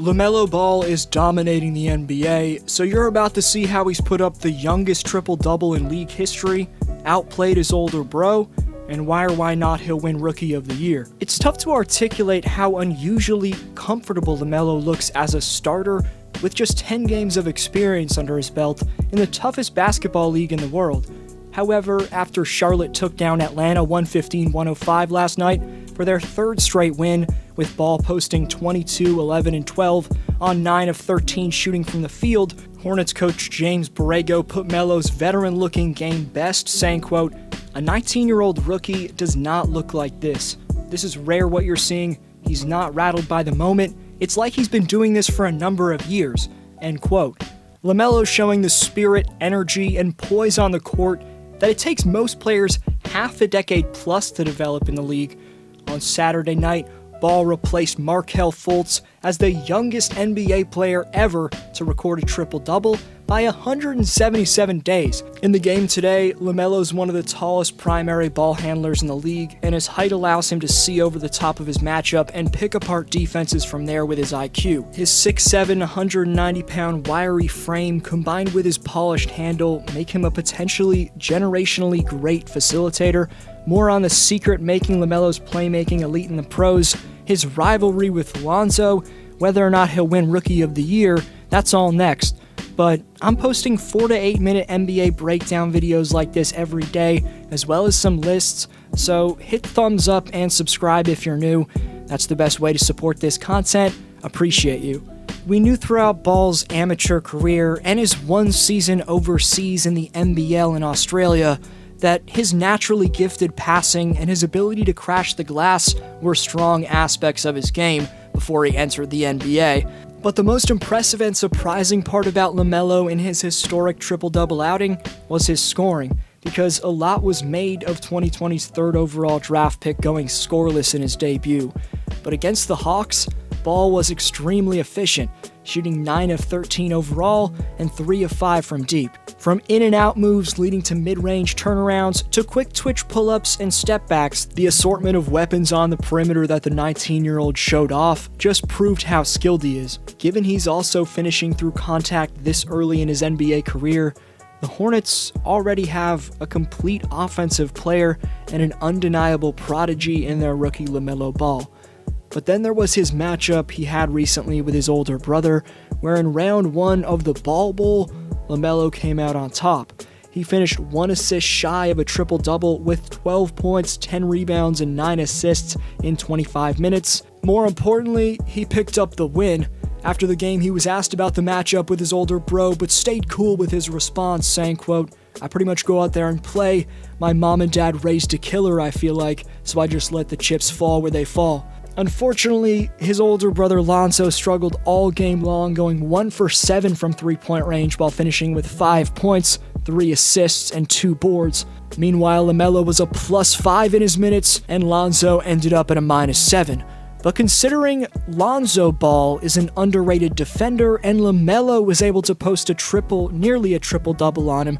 LaMelo Ball is dominating the NBA, so you're about to see how he's put up the youngest triple double in league history, outplayed his older bro, and why or why not he'll win Rookie of the Year. It's tough to articulate how unusually comfortable LaMelo looks as a starter with just 10 games of experience under his belt in the toughest basketball league in the world. However, after Charlotte took down Atlanta 115 105 last night for their third straight win, with Ball posting 22, 11, and 12 on 9 of 13 shooting from the field, Hornets coach James Borrego put Melo's veteran looking game best, saying, quote, A 19 year old rookie does not look like this. This is rare what you're seeing. He's not rattled by the moment. It's like he's been doing this for a number of years. End quote. LaMelo showing the spirit, energy, and poise on the court that it takes most players half a decade plus to develop in the league. On Saturday night, Ball replaced Markelle Fultz as the youngest NBA player ever to record a triple double by 177 days. In the game today, LaMelo is one of the tallest primary ball handlers in the league, and his height allows him to see over the top of his matchup and pick apart defenses from there with his IQ. His 6'7, 190 pound wiry frame combined with his polished handle make him a potentially generationally great facilitator. More on the secret making LaMelo's playmaking elite in the pros his rivalry with Lonzo, whether or not he'll win Rookie of the Year, that's all next. But I'm posting 4 to 8 minute NBA breakdown videos like this every day, as well as some lists, so hit thumbs up and subscribe if you're new. That's the best way to support this content. Appreciate you. We knew throughout Ball's amateur career and his one season overseas in the NBL in Australia that his naturally gifted passing and his ability to crash the glass were strong aspects of his game before he entered the NBA. But the most impressive and surprising part about LaMelo in his historic triple double outing was his scoring, because a lot was made of 2020's third overall draft pick going scoreless in his debut. But against the Hawks, Ball was extremely efficient, shooting 9 of 13 overall and 3 of 5 from deep. From in and out moves leading to mid range turnarounds to quick twitch pull ups and step backs, the assortment of weapons on the perimeter that the 19 year old showed off just proved how skilled he is. Given he's also finishing through contact this early in his NBA career, the Hornets already have a complete offensive player and an undeniable prodigy in their rookie LaMelo Ball. But then there was his matchup he had recently with his older brother, where in round one of the Ball Bowl, LaMelo came out on top. He finished one assist shy of a triple double with 12 points, 10 rebounds, and 9 assists in 25 minutes. More importantly, he picked up the win. After the game, he was asked about the matchup with his older bro, but stayed cool with his response, saying, quote, I pretty much go out there and play. My mom and dad raised a killer, I feel like, so I just let the chips fall where they fall. Unfortunately, his older brother Lonzo struggled all game long, going 1 for 7 from three point range while finishing with 5 points, 3 assists, and 2 boards. Meanwhile, LaMelo was a plus 5 in his minutes, and Lonzo ended up at a minus 7. But considering Lonzo Ball is an underrated defender and LaMelo was able to post a triple, nearly a triple double on him,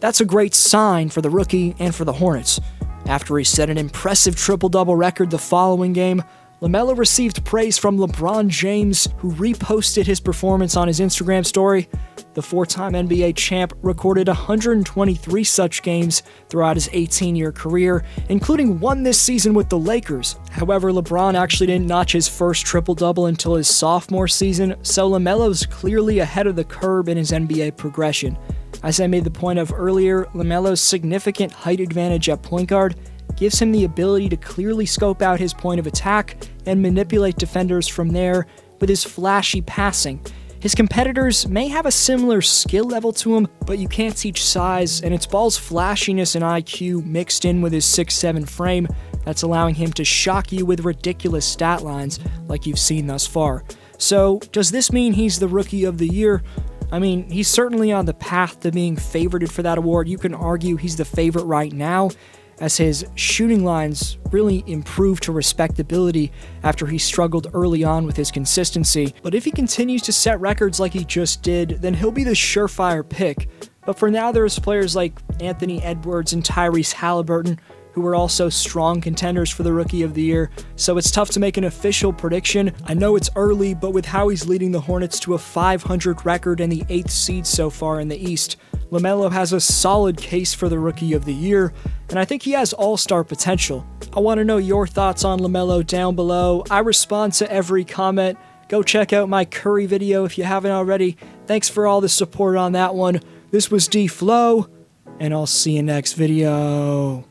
that's a great sign for the rookie and for the Hornets. After he set an impressive triple double record the following game, LaMelo received praise from LeBron James, who reposted his performance on his Instagram story. The four time NBA champ recorded 123 such games throughout his 18 year career, including one this season with the Lakers. However, LeBron actually didn't notch his first triple double until his sophomore season, so LaMelo's clearly ahead of the curve in his NBA progression. As I made the point of earlier, LaMelo's significant height advantage at point guard gives him the ability to clearly scope out his point of attack and manipulate defenders from there with his flashy passing. His competitors may have a similar skill level to him, but you can't teach size, and it's Ball's flashiness and IQ mixed in with his 6'7 frame that's allowing him to shock you with ridiculous stat lines like you've seen thus far. So, does this mean he's the Rookie of the Year? I mean, he's certainly on the path to being favorited for that award. You can argue he's the favorite right now, as his shooting lines really improved to respectability after he struggled early on with his consistency. But if he continues to set records like he just did, then he'll be the surefire pick. But for now, there's players like Anthony Edwards and Tyrese Halliburton who are also strong contenders for the Rookie of the Year, so it's tough to make an official prediction. I know it's early, but with how he's leading the Hornets to a 500 record and the 8th seed so far in the East, LaMelo has a solid case for the Rookie of the Year, and I think he has all star potential. I want to know your thoughts on LaMelo down below. I respond to every comment. Go check out my Curry video if you haven't already. Thanks for all the support on that one. This was D Flow, and I'll see you next video.